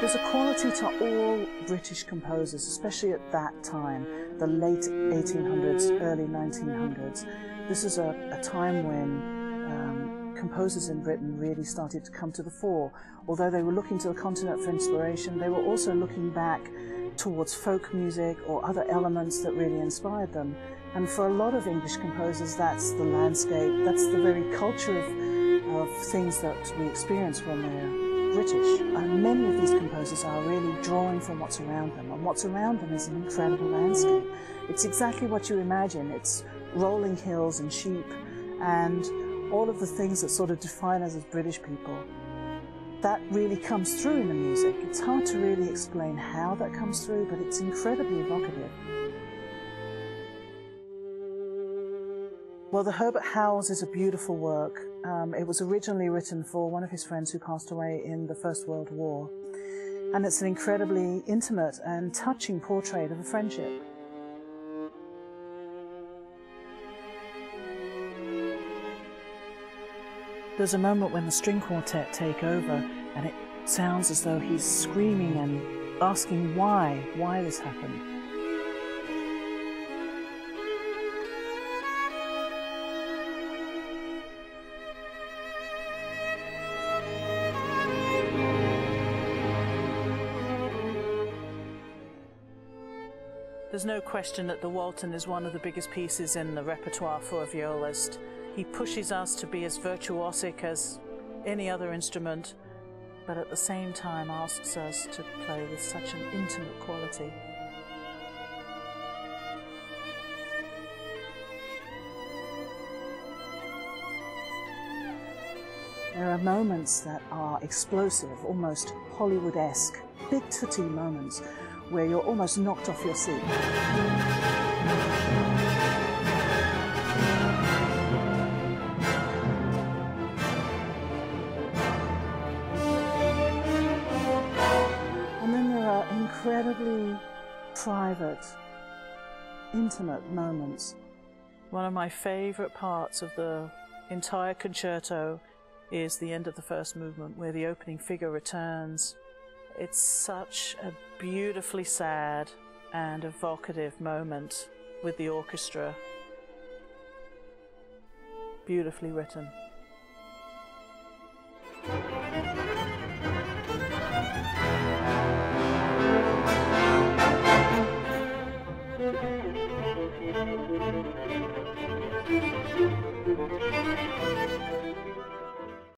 There's a quality to all British composers, especially at that time, the late 1800s, early 1900s. This is a, a time when um, composers in Britain really started to come to the fore. Although they were looking to the continent for inspiration, they were also looking back towards folk music or other elements that really inspired them. And for a lot of English composers, that's the landscape, that's the very culture of, of things that we experience when we're British. And many of these composers are really drawing from what's around them. And what's around them is an incredible landscape. It's exactly what you imagine. It's rolling hills and sheep and all of the things that sort of define us as British people, that really comes through in the music. It's hard to really explain how that comes through, but it's incredibly evocative. Well, the Herbert Howells is a beautiful work. Um, it was originally written for one of his friends who passed away in the First World War. And it's an incredibly intimate and touching portrait of a friendship. There's a moment when the string quartet take over and it sounds as though he's screaming and asking why, why this happened. There's no question that the Walton is one of the biggest pieces in the repertoire for a violist. He pushes us to be as virtuosic as any other instrument, but at the same time asks us to play with such an intimate quality. There are moments that are explosive, almost Hollywood-esque, big tutti moments where you're almost knocked off your seat. And then there are incredibly private, intimate moments. One of my favourite parts of the entire concerto is the end of the first movement where the opening figure returns. It's such a beautifully sad and evocative moment with the orchestra. Beautifully written.